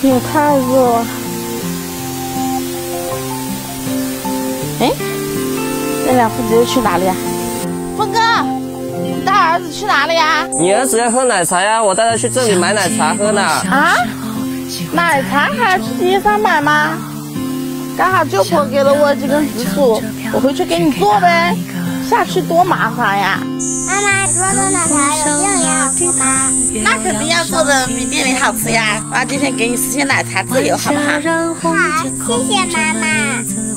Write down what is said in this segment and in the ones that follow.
天也太热了。哎，那两父子又去哪里啊？峰哥，你带儿子去哪里呀？你儿子要喝奶茶呀，我带他去这里买奶茶喝呢。啊？奶茶还要去街上买吗？刚好舅婆给了我几根紫薯，我回去给你做呗。下去多麻烦呀！妈妈做的奶茶有店里好吃吗？那肯定要做的比店里好吃呀！妈今天给你实现奶茶自由，好不好？好，谢谢妈妈。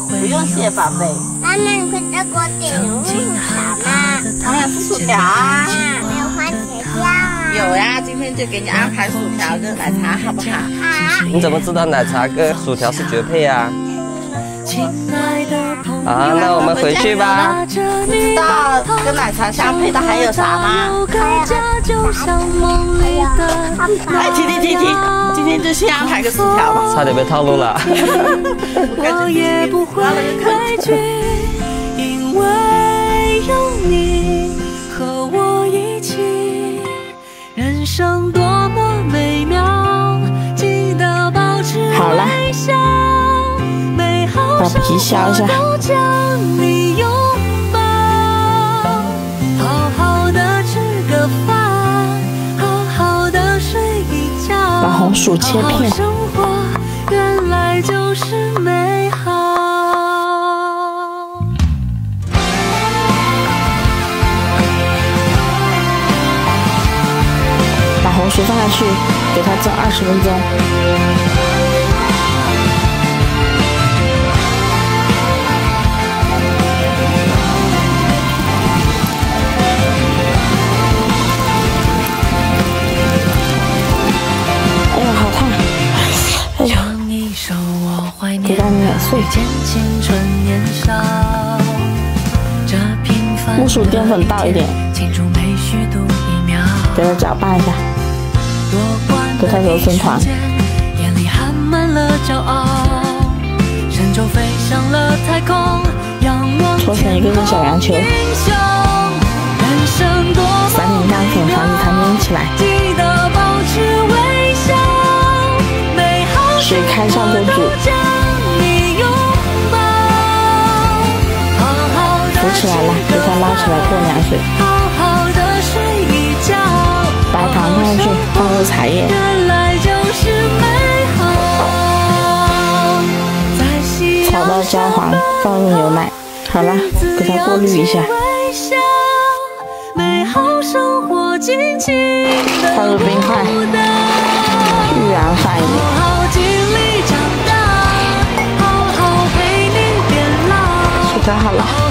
不用谢，宝贝。妈妈，你快再给我点牛薯条吗？我想吃薯条啊。没有番茄酱啊？有呀，今天就给你安排薯条跟奶茶，好不好？好。你怎么知道奶茶跟薯条是绝配呀？啊，那我们回去吧。知道跟奶茶相配的还有啥吗？哎，停停停停，今天就先安排个薯条吧。差点被套路了。我也不会畏惧，因为有你和我一起，人生多么皮削一下。把红薯切片。把红薯放下去，给它蒸二十分钟。木薯淀粉倒一点，给它搅拌一下，给它揉成团。搓成一个个小圆球，撒点面粉，防止它粘起来。水开上锅煮。起来了，给它捞起来过凉水。白糖放上去，放入茶叶。炒到焦黄，放入牛奶。好了，给它过滤一下。放入冰块，预燃放一点。薯条好了。